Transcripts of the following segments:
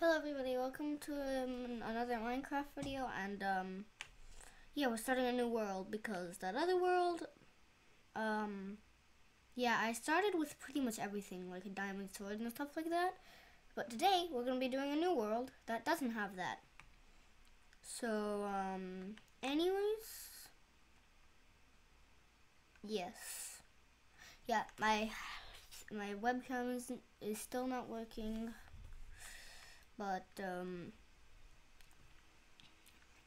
Hello everybody, welcome to um, another Minecraft video and um yeah, we're starting a new world because that other world um yeah, I started with pretty much everything like a diamond sword and stuff like that. But today we're going to be doing a new world that doesn't have that. So um anyways yes. Yeah, my my webcam is is still not working but um,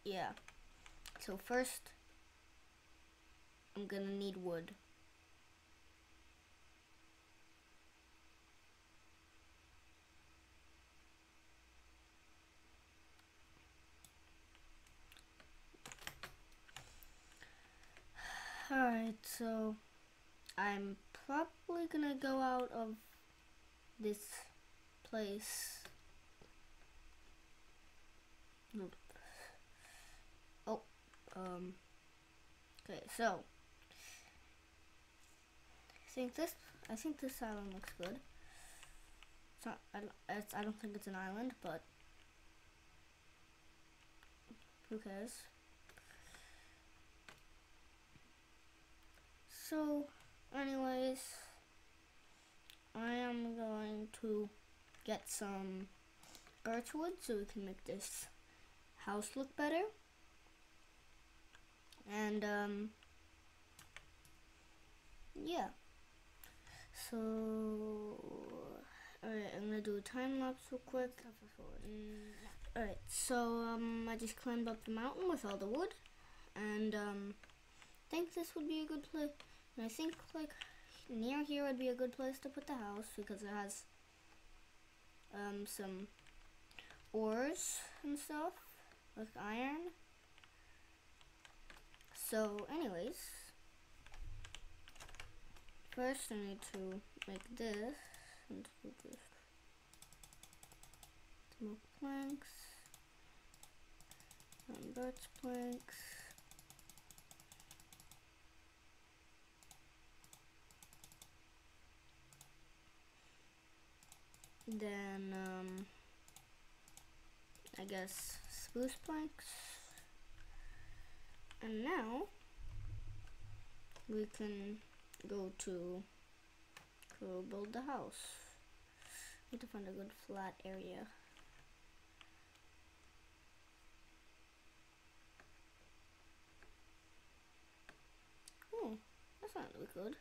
yeah. So first I'm gonna need wood. Alright, so I'm probably gonna go out of this place Nope. Oh, um, okay, so, I think this, I think this island looks good. It's not, I, it's, I don't think it's an island, but who cares? So, anyways, I am going to get some birchwood so we can make this house look better. And um, yeah. So, alright, I'm gonna do a time lapse real quick. Alright, so um, I just climbed up the mountain with all the wood, and um, I think this would be a good place. And I think like near here would be a good place to put the house because it has um, some ores and stuff with iron. So anyways, first I need to make this and this oak planks and birch planks. Then um, I guess spruce planks. And now we can go to go build the house. Need to find a good flat area. Oh, that's not really good.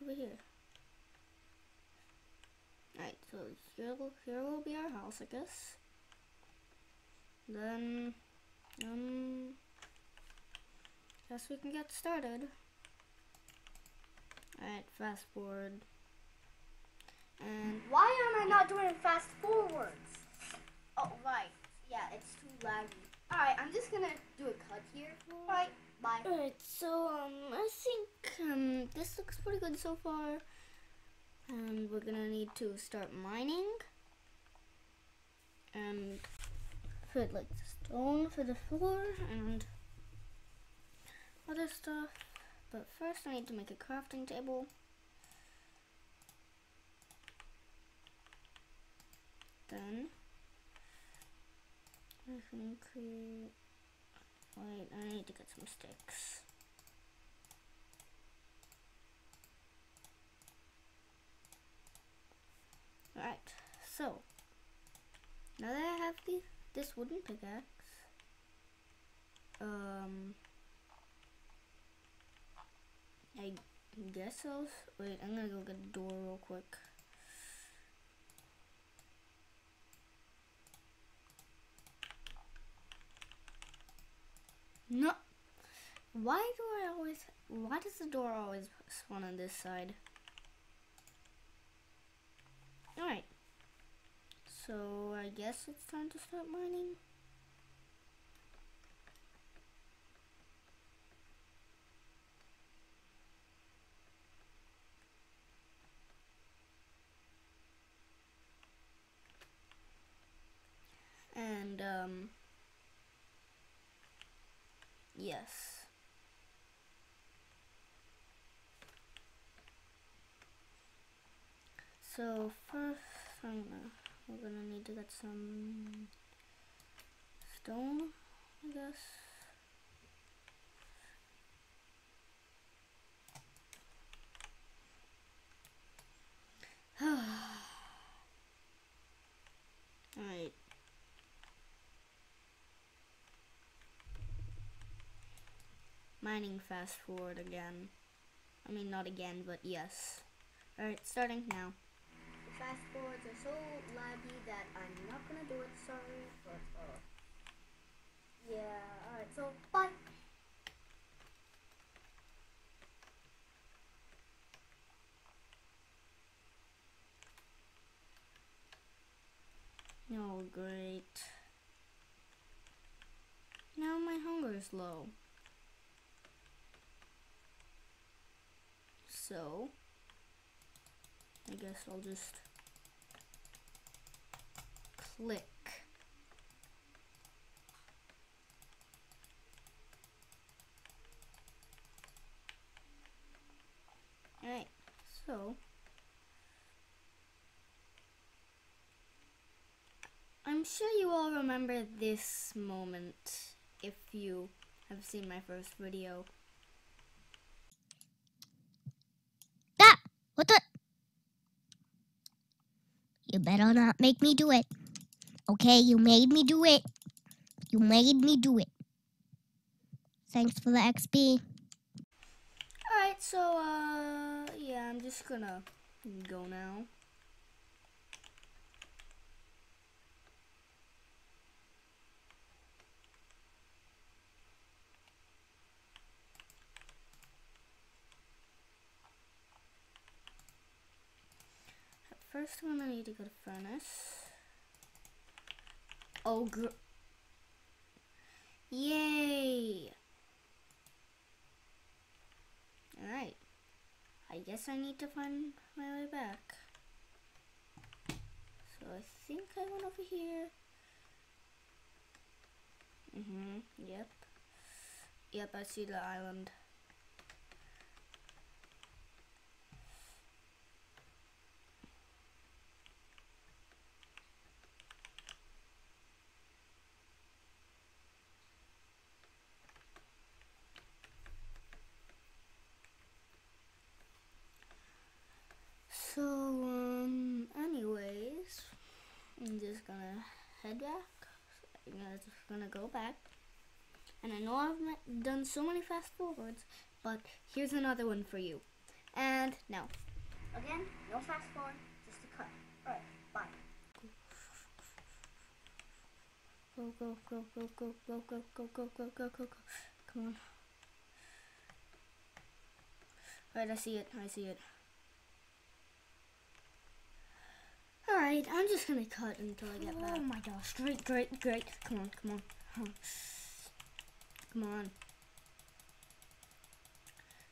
Over here. Alright, so here here will be our house, I guess. Then, um, guess we can get started. Alright, fast forward. And why am I not doing fast forwards? Oh, right. Yeah, it's too laggy. Alright, I'm just gonna do a cut here. Alright, bye. Alright, so, um, I think, um, this looks pretty good so far. And we're gonna need to start mining. And put like the stone for the floor and other stuff. But first I need to make a crafting table. Then I can create, wait, I need to get some sticks. Alright, so now that I have the this wooden pickaxe. Um, I guess I'll, wait, I'm gonna go get the door real quick. No, why do I always, why does the door always spawn on this side? Alright. So I guess it's time to start mining. And um yes. So first I'm gonna we're gonna need to get some stone, I guess. Alright. Mining fast forward again. I mean, not again, but yes. Alright, starting now. Forwards are so laggy that I'm not gonna do it, sorry, but uh yeah, alright, so bye. Oh, great. Now my hunger is low. So, I guess I'll just click. Alright, so I'm sure you all remember this moment if you have seen my first video. Ah! What the? You better not make me do it. Okay, you made me do it. You made me do it. Thanks for the XP. Alright, so, uh, yeah, I'm just gonna go now. First, I'm gonna need to go to furnace. Oh, gr- Yay! Alright. I guess I need to find my way back. So I think I went over here. Mm-hmm. yep. Yep, I see the island. So, um, anyways, I'm just gonna head back. I'm just gonna go back. And I know I've done so many fast forwards, but here's another one for you. And now, Again, no fast forward, just a cut. Alright, bye. go, go, go, go, go, go, go, go, go, go, go, go, go. Come on. Alright, I see it. I see it. Alright, I'm just gonna cut until I get oh back. Oh my gosh. Great, great, great. Come on, come on. Come on. Come on.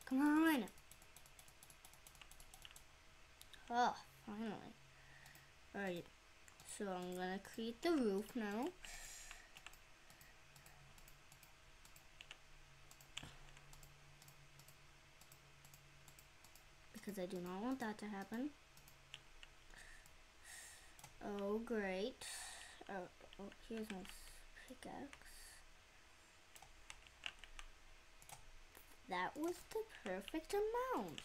Come on. Oh, finally. Alright, so I'm gonna create the roof now. Because I do not want that to happen. Oh, great. Oh, oh here's my pickaxe. That was the perfect amount.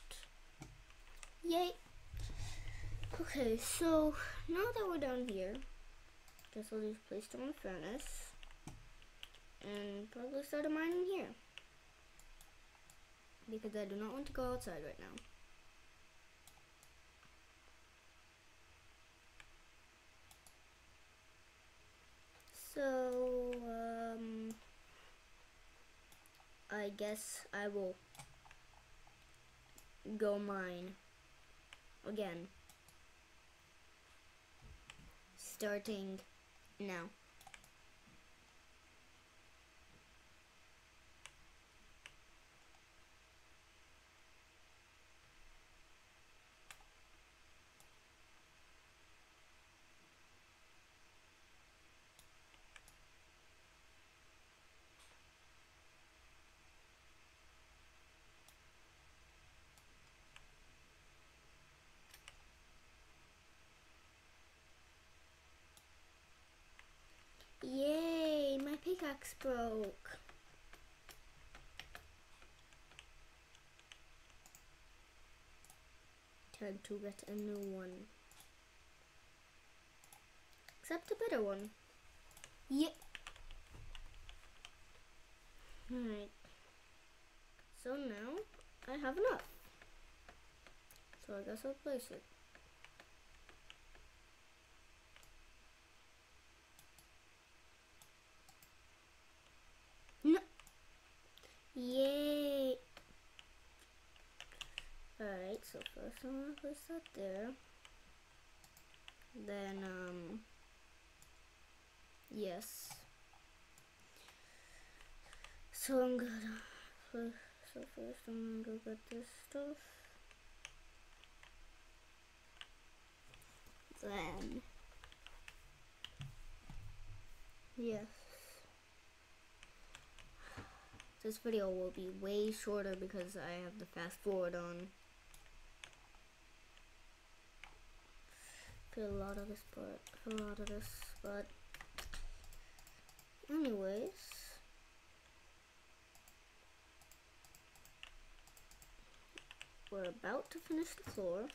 Yay. Okay, so now that we're down here, guess I'll just place down the furnace and probably start a mining here. Because I do not want to go outside right now. So, um, I guess I will go mine again. Starting now. Pickaxe broke. Time to get a new one. Except a better one. Yep. Alright. So now I have enough. So I guess I'll place it. No. Yay. Alright, so first I'm gonna place that there. Then, um, yes. So I'm gonna, so first I'm gonna go get this stuff. Then, yes. This video will be way shorter because I have the fast forward on. A lot of this part, a lot of this, but anyways. We're about to finish the floor.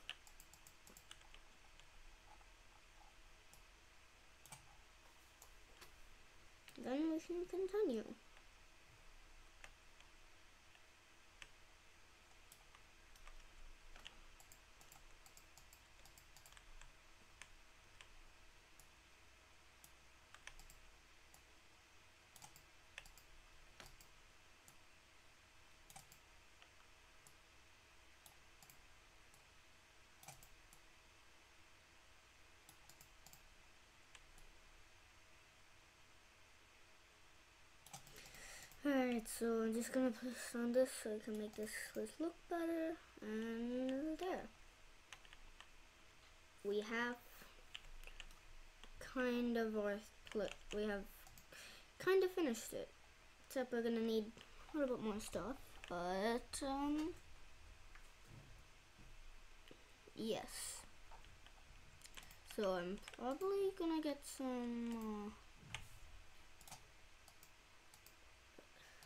Then we can continue. Alright, so I'm just gonna put this on this so I can make this look better. And there. We have kind of our split. We have kind of finished it. Except we're gonna need a little bit more stuff. But, um, yes. So I'm probably gonna get some, uh,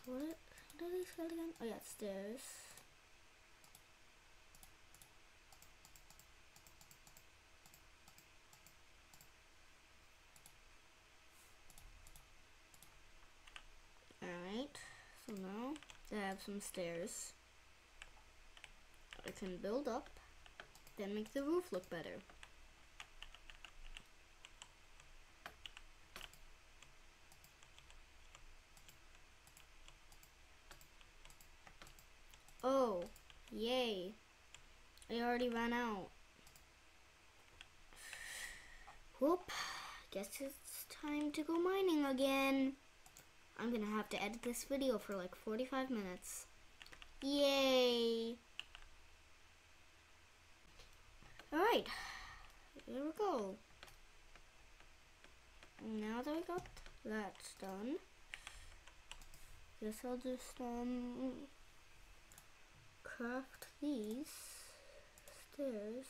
What, are these called again? Oh yeah, stairs. Alright, so now I have some stairs. I can build up, then make the roof look better. Oh, yay. I already ran out. Whoop. Guess it's time to go mining again. I'm gonna have to edit this video for like 45 minutes. Yay. Alright. Here we go. Now that we got that done, guess I'll just um craft these stairs.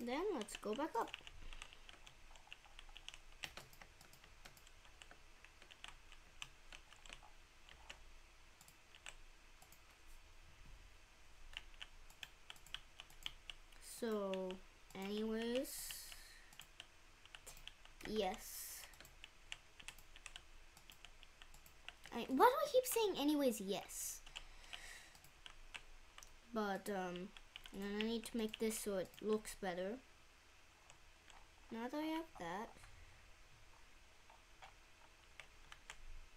Then let's go back up. So, anyways, yes. I, why do I keep saying anyways yes? But, um, and then I need to make this so it looks better. Now that I have that,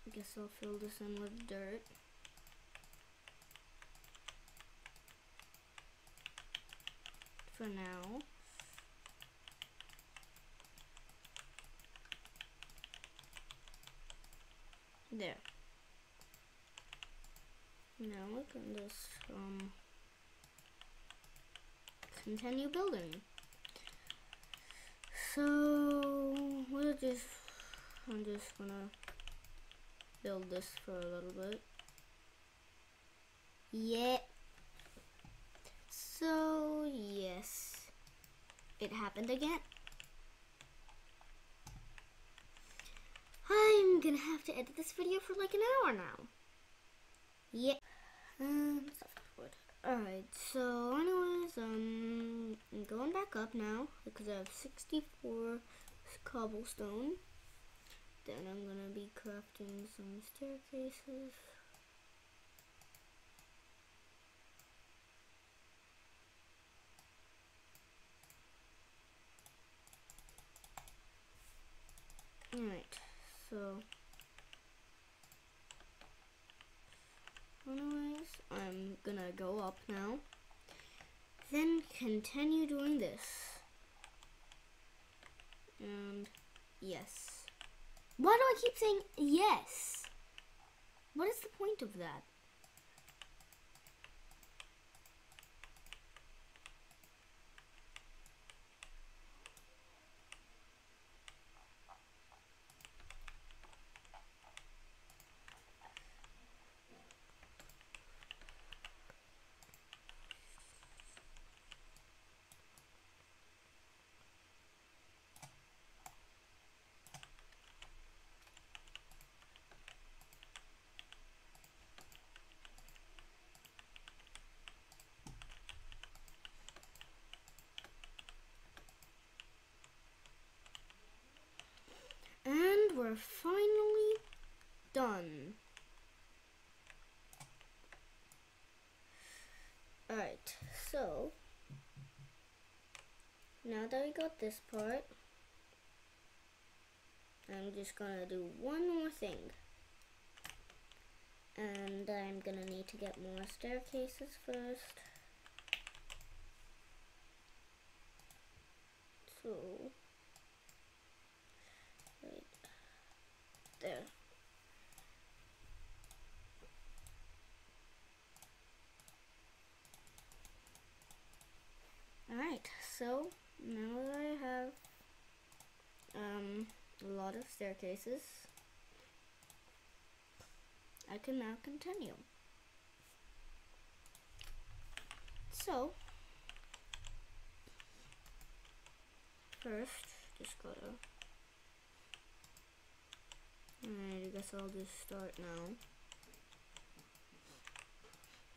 I guess I'll fill this in with dirt. For now. There. Now we can just um continue building. So we're just I'm just gonna build this for a little bit. Yeah. So yes. it happened again. I'm gonna have to edit this video for like an hour now. Yeah. Um, Alright, so anyways, um, I'm going back up now because I have 64 cobblestone. Then I'm gonna be crafting some staircases. Alright, so anyways, I'm gonna go up now. Then continue doing this. And yes. Why do I keep saying yes? What is the point of that? We're finally done. Alright, so now that we got this part, I'm just gonna do one more thing. And I'm gonna need to get more staircases first. So, right there. Alright, so now that I have um, a lot of staircases, I can now continue. So, first, just gotta Alright, I guess I'll just start now.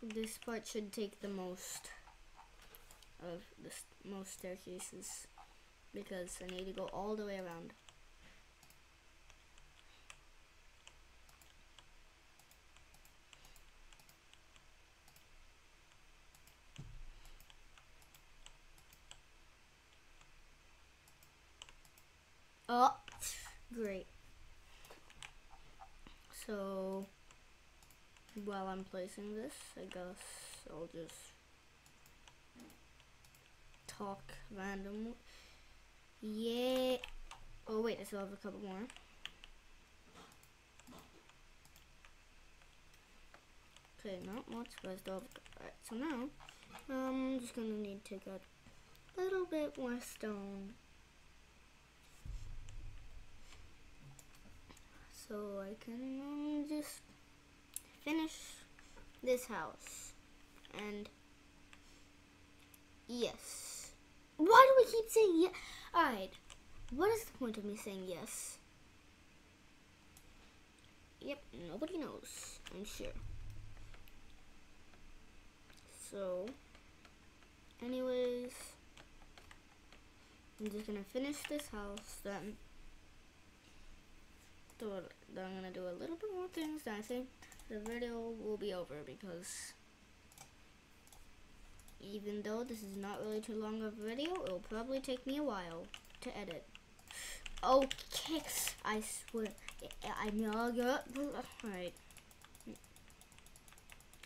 This part should take the most of the st most staircases because I need to go all the way around. Oh, great. So, while I'm placing this, I guess I'll just talk random. Yeah. Oh wait, I still have a couple more. Okay, not much, but I still have. Alright, so now I'm just gonna need to get a little bit more stone. So I can just finish this house. And yes. Why do we keep saying yes? Alright. What is the point of me saying yes? Yep, nobody knows, I'm sure. So, anyways, I'm just gonna finish this house then. Do then I'm gonna do a little bit more things. Then I think the video will be over because even though this is not really too long of a video, it will probably take me a while to edit. Okay, I swear, I know. Alright.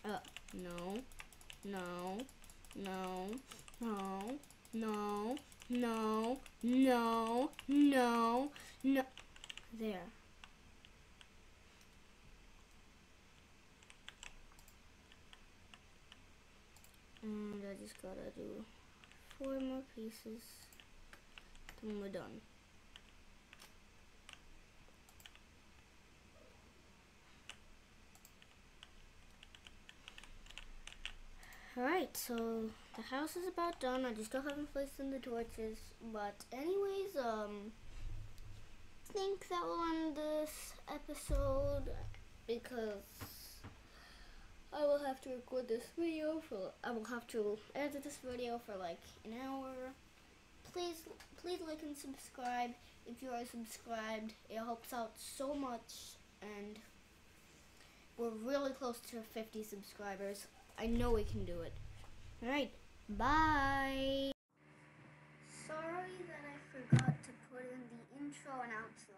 Uh, no, no, no, no, no, no, no, no, no. There. And I just gotta do four more pieces. Then we're done. Alright, so the house is about done. I just still haven't placed in the torches. But anyways, um I think that will end this episode because I will have to record this video for I will have to edit this video for like an hour. Please please like and subscribe if you are subscribed. It helps out so much and we're really close to 50 subscribers. I know we can do it. Alright, bye! Sorry that I forgot to put in the intro and outro